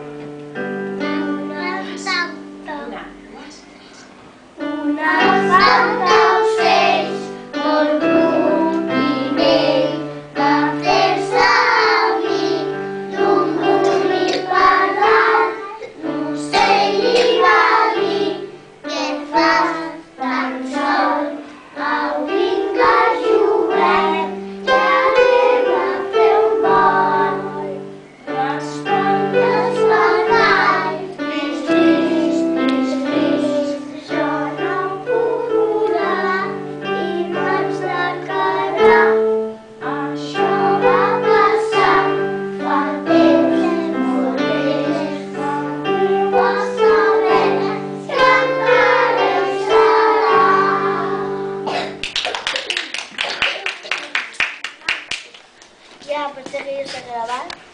Una Santa. Una Santa. Una Santa. Ya, pues que yo grabar.